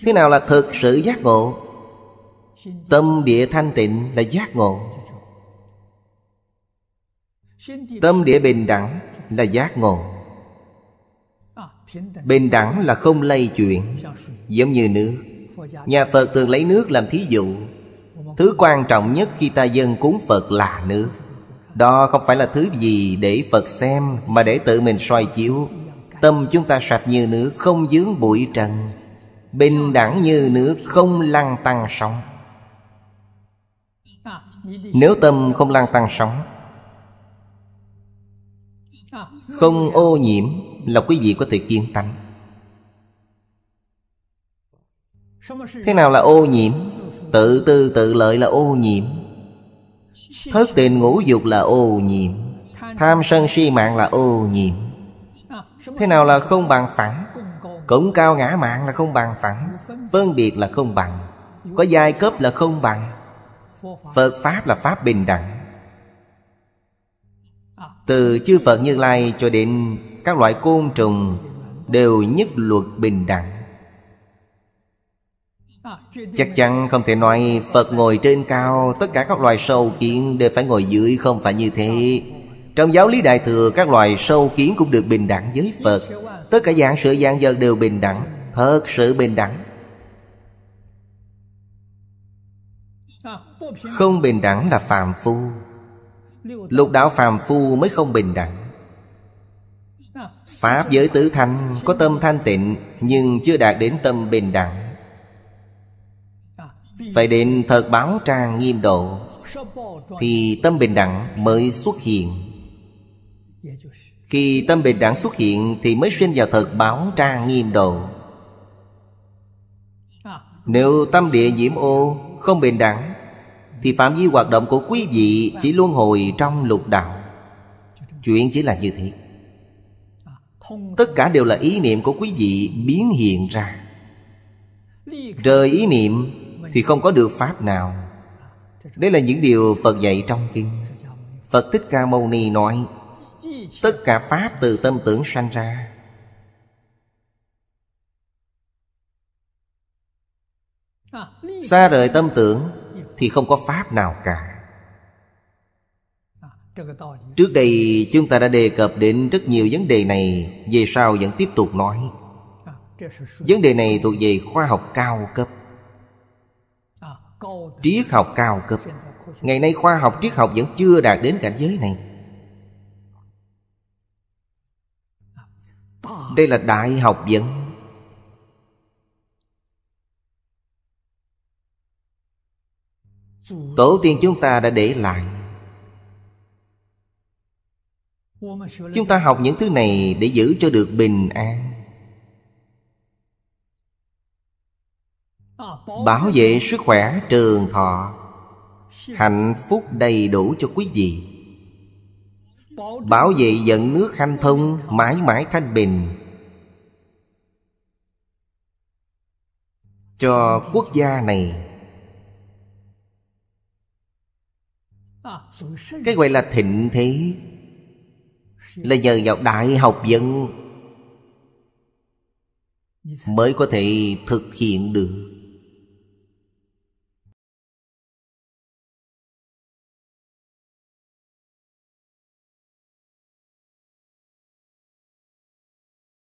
Thế nào là thực sự giác ngộ? Tâm địa thanh tịnh là giác ngộ. Tâm địa bình đẳng là giác ngộ. Bình đẳng là không lây chuyển Giống như nước. Nhà Phật thường lấy nước làm thí dụ. Thứ quan trọng nhất khi ta dân cúng Phật là nước. Đó không phải là thứ gì để Phật xem Mà để tự mình soi chiếu Tâm chúng ta sạch như nước, Không dướng bụi trần. Bình đẳng như nước, Không lăng tăng sóng. Nếu tâm không lăng tăng sóng, Không ô nhiễm Là quý vị có thể kiên tánh. Thế nào là ô nhiễm? Tự tư tự lợi là ô nhiễm. Thất tình ngũ dục là ô nhiễm. Tham sân si mạng là ô nhiễm. Thế nào là không bằng phẳng? Cũng cao ngã mạng là không bằng phẳng, Phân biệt là không bằng, Có giai cấp là không bằng, Phật Pháp là Pháp bình đẳng. Từ chư Phật Như Lai cho đến các loại côn trùng Đều nhất luật bình đẳng. Chắc chắn không thể nói Phật ngồi trên cao, Tất cả các loài sâu kiến đều phải ngồi dưới, Không phải như thế. Trong giáo lý Đại Thừa, Các loài sâu kiến cũng được bình đẳng với Phật. Tất cả dạng sự dạng giờ đều bình đẳng. Thật sự bình đẳng. Không bình đẳng là phàm phu. Lục đạo phàm phu mới không bình đẳng. Pháp giới tứ thanh Có tâm thanh tịnh, Nhưng chưa đạt đến tâm bình đẳng. Phải đến thật báo trang nghiêm độ, Thì tâm bình đẳng mới xuất hiện. Khi tâm bình đẳng xuất hiện Thì mới xuyên vào thật báo trang nghiêm độ. Nếu tâm địa nhiễm ô, Không bình đẳng, Thì phạm vi hoạt động của quý vị Chỉ luân hồi trong lục đạo. Chuyện chỉ là như thế. Tất cả đều là ý niệm của quý vị biến hiện ra. Rời ý niệm thì không có được pháp nào. Đây là những điều phật dạy trong kinh. Phật thích ca mâu ni nói tất cả pháp từ tâm tưởng sanh ra. Xa rời tâm tưởng thì không có pháp nào cả. Trước đây chúng ta đã đề cập đến rất nhiều vấn đề này, về sau vẫn tiếp tục nói. Vấn đề này thuộc về khoa học cao cấp. Triết học cao cấp. Ngày nay khoa học, triết học vẫn chưa đạt đến cảnh giới này. Đây là đại học vấn. Tổ tiên chúng ta đã để lại. Chúng ta học những thứ này để giữ cho được bình an. Bảo vệ sức khỏe trường thọ. Hạnh phúc đầy đủ cho quý vị. Bảo vệ dẫn nước hanh thông Mãi mãi thanh bình. Cho quốc gia này. Cái gọi là thịnh thế Là nhờ vào đại học dân Mới có thể thực hiện được.